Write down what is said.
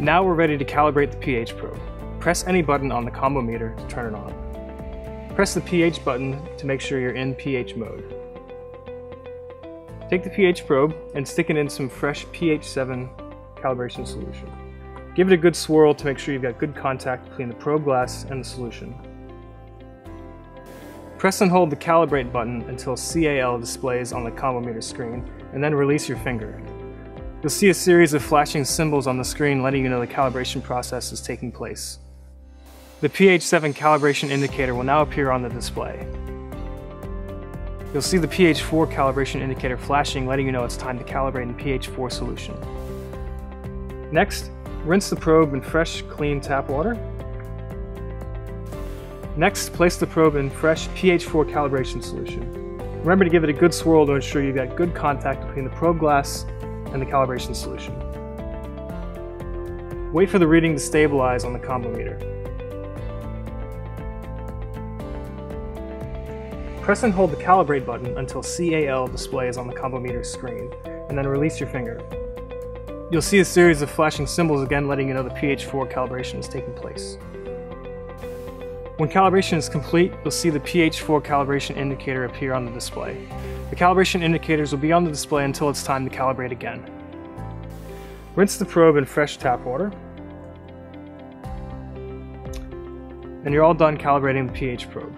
Now we're ready to calibrate the pH probe. Press any button on the combo meter to turn it on. Press the pH button to make sure you're in pH mode. Take the pH probe and stick it in some fresh pH 7 calibration solution. Give it a good swirl to make sure you've got good contact between the probe glass and the solution. Press and hold the calibrate button until CAL displays on the combo meter screen, and then release your finger. You'll see a series of flashing symbols on the screen letting you know the calibration process is taking place. The pH7 calibration indicator will now appear on the display. You'll see the pH4 calibration indicator flashing letting you know it's time to calibrate in pH4 solution. Next, rinse the probe in fresh, clean tap water. Next, place the probe in fresh pH4 calibration solution. Remember to give it a good swirl to ensure you've got good contact between the probe glass and the calibration solution. Wait for the reading to stabilize on the combo meter. Press and hold the calibrate button until CAL displays on the combo meter screen, and then release your finger. You'll see a series of flashing symbols again letting you know the pH4 calibration is taking place. When calibration is complete, you'll see the pH4 calibration indicator appear on the display. The calibration indicators will be on the display until it's time to calibrate again. Rinse the probe in fresh tap water. And you're all done calibrating the pH probe.